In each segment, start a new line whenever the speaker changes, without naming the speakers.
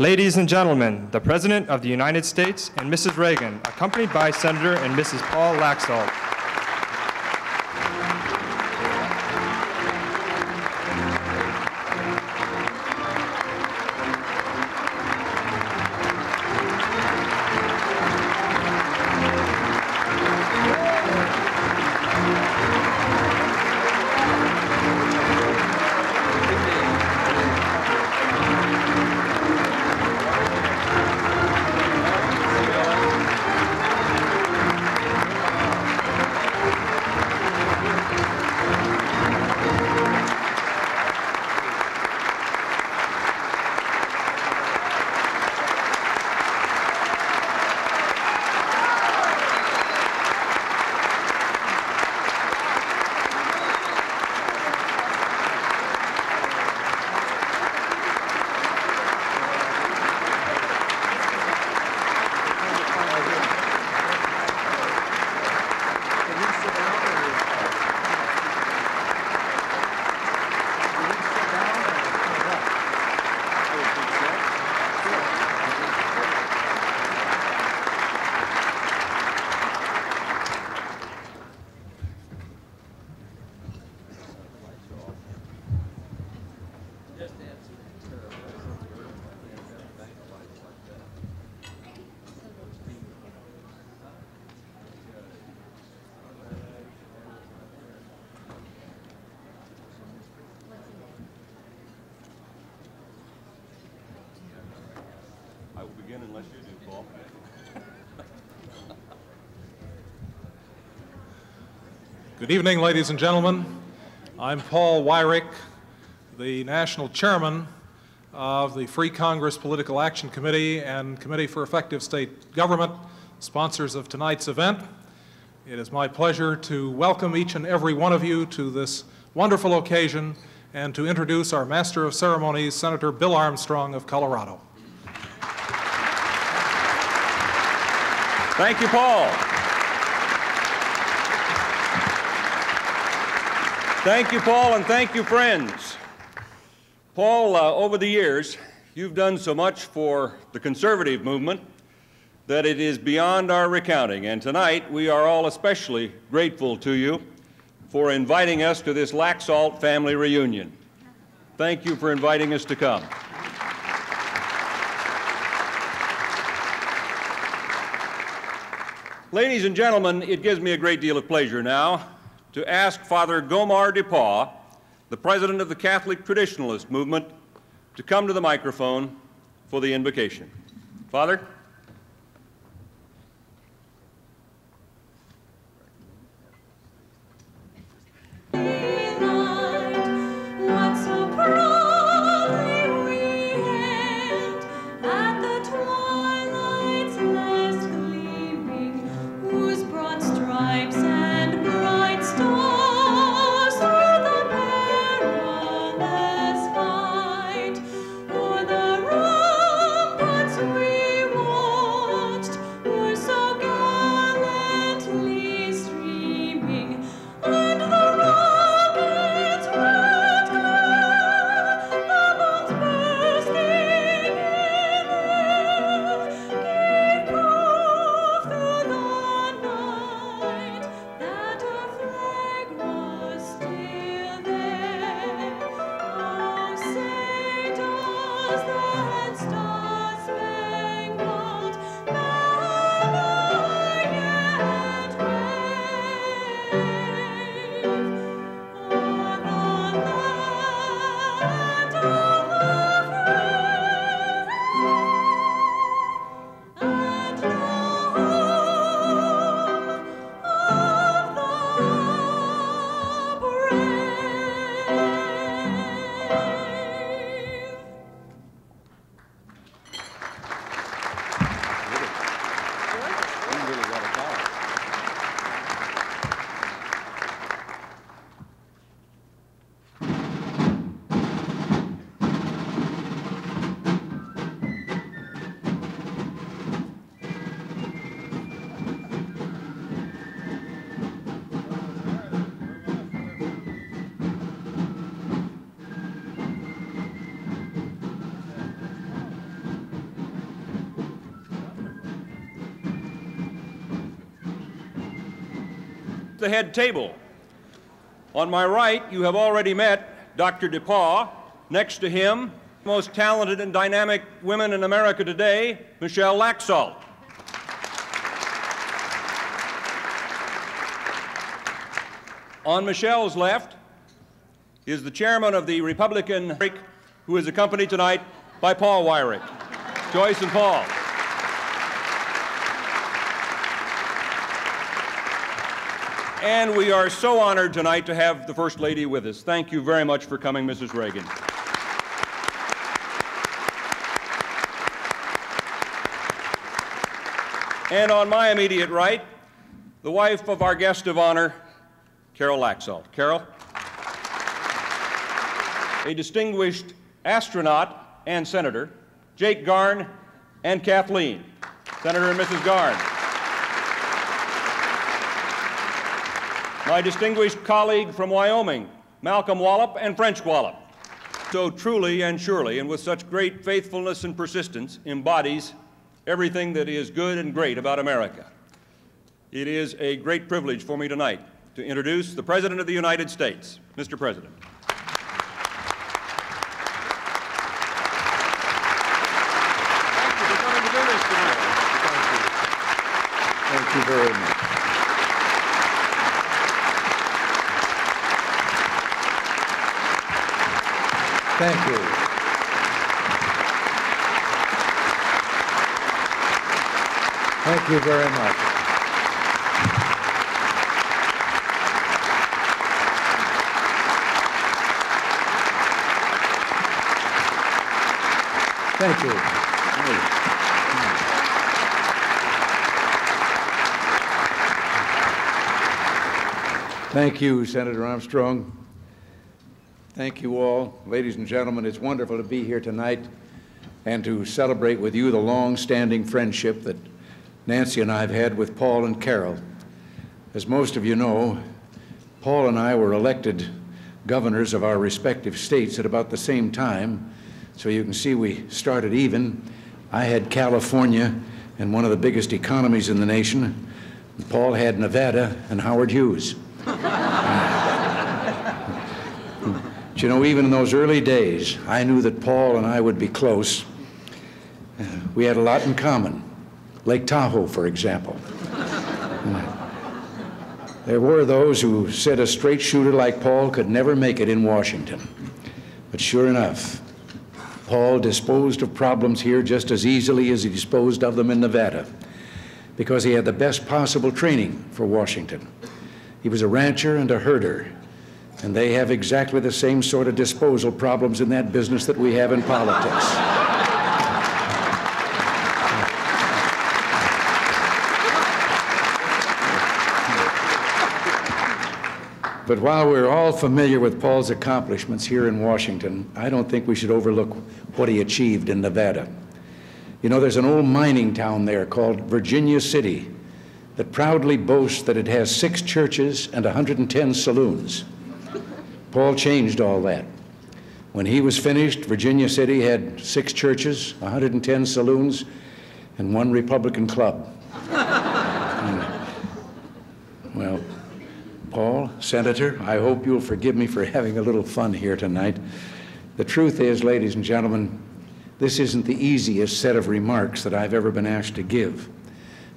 Ladies and gentlemen, the President of the United States and Mrs. Reagan, accompanied by Senator and Mrs. Paul Laxalt.
Unless you do, Paul.
Good evening, ladies and gentlemen. I'm Paul Weyrich, the National Chairman of the Free Congress Political Action Committee and Committee for Effective State Government, sponsors of tonight's event. It is my pleasure to welcome each and every one of you to this wonderful occasion and to introduce our Master of Ceremonies, Senator Bill Armstrong of Colorado.
Thank you, Paul. Thank you, Paul, and thank you, friends. Paul, uh, over the years, you've done so much for the conservative movement that it is beyond our recounting. And tonight, we are all especially grateful to you for inviting us to this Laxalt family reunion. Thank you for inviting us to come. Ladies and gentlemen, it gives me a great deal of pleasure now to ask Father Gommar DePauw, the president of the Catholic Traditionalist Movement, to come to the microphone for the invocation. Father?
The
head table. On my right, you have already met Dr. DePauw. Next to him, most talented and dynamic women in America today, Michelle Laxalt. On Michelle's left is the chairman of the Republican, who is accompanied tonight by Paul Weyrich. Joyce and Paul. And we are so honored tonight to have the First Lady with us. Thank you very much for coming, Mrs. Reagan. And on my immediate right, the wife of our guest of honor, Carol Laxalt. Carol? A distinguished astronaut and senator, Jake Garn and Kathleen. Senator and Mrs. Garn. My distinguished colleague from Wyoming, Malcolm Wallop and French Wallop. So truly and surely, and with such great faithfulness and persistence, embodies everything that is good and great about America. It is a great privilege for me tonight to introduce the President of the United States. Mr. President. Thank you for coming to do this tonight.
Thank you very much. Thank you. Thank you very much. Thank you. Thank you, Senator Armstrong. Thank you all. Ladies and gentlemen, it's wonderful to be here tonight and to celebrate with you the long-standing friendship that Nancy and I have had with Paul and Carol. As most of you know, Paul and I were elected governors of our respective states at about the same time, so you can see we started even. I had California and one of the biggest economies in the nation. and Paul had Nevada and Howard Hughes. But you know, even in those early days, I knew that Paul and I would be close. We had a lot in common. Lake Tahoe, for example. There were those who said a straight shooter like Paul could never make it in Washington. But sure enough, Paul disposed of problems here just as easily as he disposed of them in Nevada because he had the best possible training for Washington. He was a rancher and a herder, and they have exactly the same sort of disposal problems in that business that we have in politics. But while we're all familiar with Paul's accomplishments here in Washington, I don't think we should overlook what he achieved in Nevada. You know, there's an old mining town there called Virginia City that proudly boasts that it has six churches and 110 saloons. Paul changed all that. When he was finished, Virginia City had six churches, 110 saloons, and one Republican club. And, well, Paul, Senator, I hope you'll forgive me for having a little fun here tonight. The truth is, ladies and gentlemen, this isn't the easiest set of remarks that I've ever been asked to give.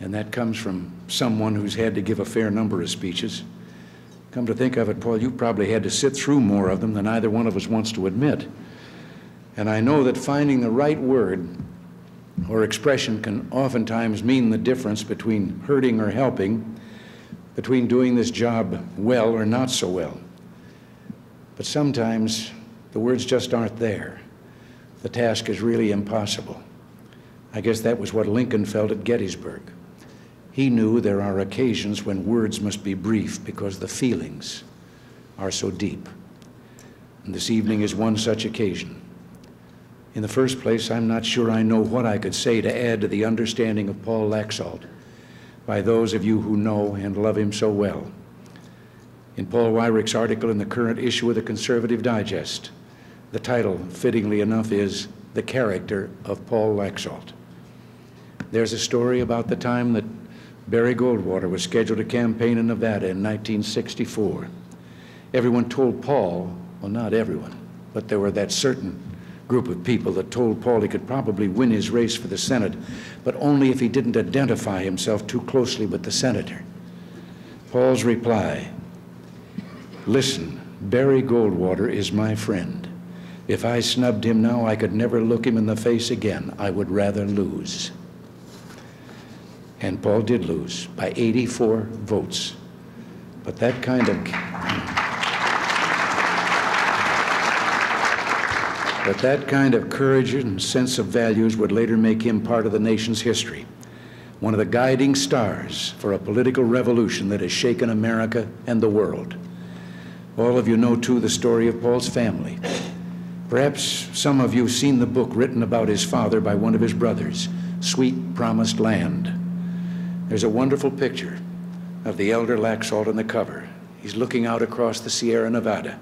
And that comes from someone who's had to give a fair number of speeches. Come to think of it, Paul, you've probably had to sit through more of them than either one of us wants to admit. And I know that finding the right word or expression can oftentimes mean the difference between hurting or helping, between doing this job well or not so well. But sometimes the words just aren't there. The task is really impossible. I guess that was what Lincoln felt at Gettysburg. He knew there are occasions when words must be brief because the feelings are so deep. And this evening is one such occasion. In the first place, I'm not sure I know what I could say to add to the understanding of Paul Laxalt by those of you who know and love him so well. In Paul Weyrich's article in the current issue of the Conservative Digest, the title, fittingly enough, is The Character of Paul Laxalt. There's a story about the time that Barry Goldwater was scheduled to campaign in Nevada in 1964. Everyone told Paul, well, not everyone, but there were that certain group of people that told Paul he could probably win his race for the Senate, but only if he didn't identify himself too closely with the senator. Paul's reply Listen, Barry Goldwater is my friend. If I snubbed him now, I could never look him in the face again. I would rather lose. And Paul did lose by 84 votes. But that kind of But that kind of courage and sense of values would later make him part of the nation's history, one of the guiding stars for a political revolution that has shaken America and the world. All of you know, too, the story of Paul's family. Perhaps some of you have seen the book written about his father by one of his brothers, Sweet Promised Land. There's a wonderful picture of the elder Laxalt on the cover. He's looking out across the Sierra Nevada.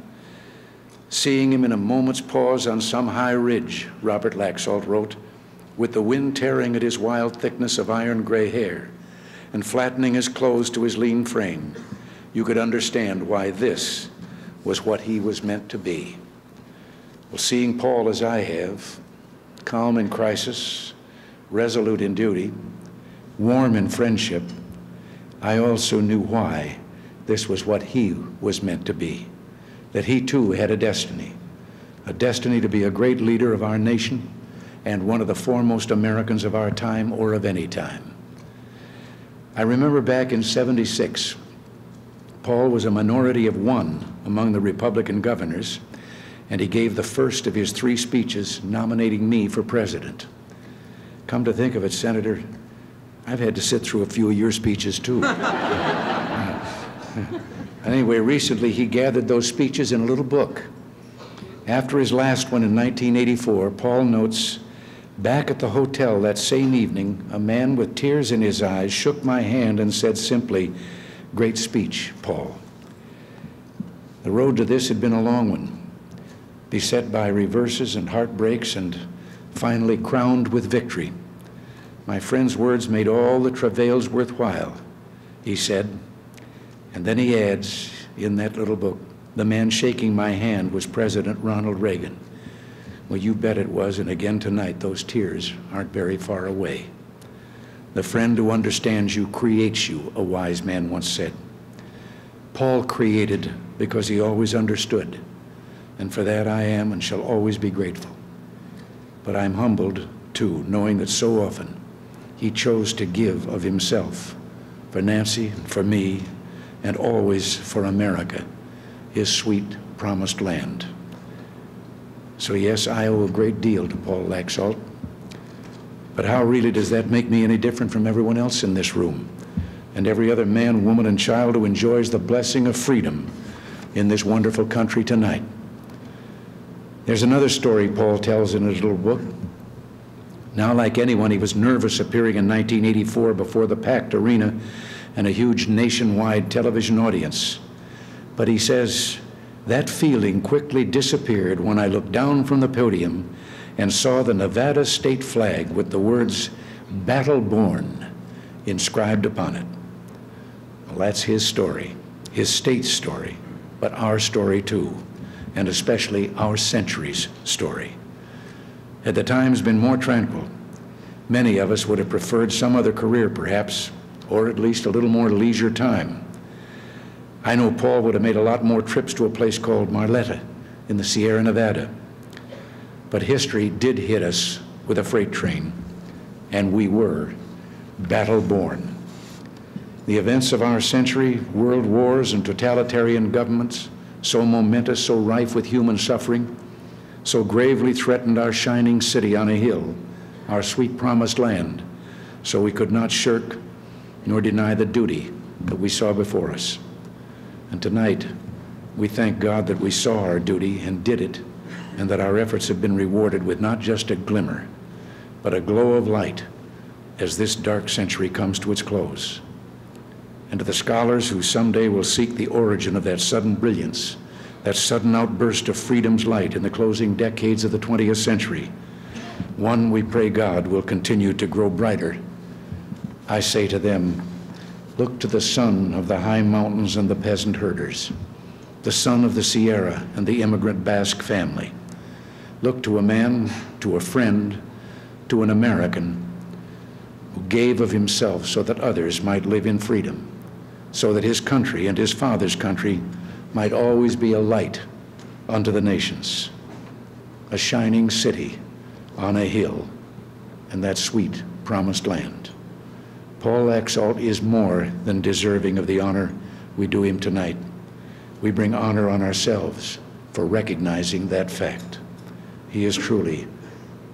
Seeing him in a moment's pause on some high ridge, Robert Laxalt wrote, with the wind tearing at his wild thickness of iron gray hair and flattening his clothes to his lean frame, you could understand why this was what he was meant to be. Well, seeing Paul as I have, calm in crisis, resolute in duty, warm in friendship, I also knew why this was what he was meant to be that he too had a destiny, a destiny to be a great leader of our nation and one of the foremost Americans of our time or of any time. I remember back in 76, Paul was a minority of one among the Republican governors, and he gave the first of his three speeches nominating me for president. Come to think of it, Senator, I've had to sit through a few of your speeches too. Anyway, recently he gathered those speeches in a little book. After his last one in 1984, Paul notes Back at the hotel that same evening, a man with tears in his eyes shook my hand and said simply, Great speech, Paul. The road to this had been a long one, beset by reverses and heartbreaks, and finally crowned with victory. My friend's words made all the travails worthwhile. He said, and then he adds in that little book, the man shaking my hand was President Ronald Reagan. Well, you bet it was, and again tonight, those tears aren't very far away. The friend who understands you creates you, a wise man once said. Paul created because he always understood, and for that I am and shall always be grateful. But I'm humbled, too, knowing that so often he chose to give of himself for Nancy, for me, and always for America, his sweet promised land. So, yes, I owe a great deal to Paul Laxalt. But how really does that make me any different from everyone else in this room and every other man, woman, and child who enjoys the blessing of freedom in this wonderful country tonight? There's another story Paul tells in his little book. Now, like anyone, he was nervous appearing in 1984 before the packed arena and a huge nationwide television audience. But he says, that feeling quickly disappeared when I looked down from the podium and saw the Nevada state flag with the words Battle Born inscribed upon it. Well, that's his story, his state's story, but our story too, and especially our century's story. Had the times been more tranquil, many of us would have preferred some other career, perhaps, or at least a little more leisure time. I know Paul would have made a lot more trips to a place called Marletta in the Sierra Nevada. But history did hit us with a freight train, and we were battle born. The events of our century, world wars and totalitarian governments, so momentous, so rife with human suffering, so gravely threatened our shining city on a hill, our sweet promised land, so we could not shirk nor deny the duty that we saw before us. And tonight, we thank God that we saw our duty and did it, and that our efforts have been rewarded with not just a glimmer, but a glow of light as this dark century comes to its close. And to the scholars who someday will seek the origin of that sudden brilliance, that sudden outburst of freedom's light in the closing decades of the 20th century, one we pray God will continue to grow brighter I say to them, Look to the son of the high mountains and the peasant herders, the son of the Sierra and the immigrant Basque family. Look to a man, to a friend, to an American who gave of himself so that others might live in freedom, so that his country and his father's country might always be a light unto the nations, a shining city on a hill in that sweet promised land. Paul Laxalt is more than deserving of the honor we do him tonight. We bring honor on ourselves for recognizing that fact. He is truly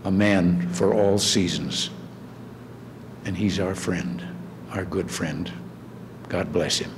a man for all seasons, and he's our friend, our good friend. God bless him.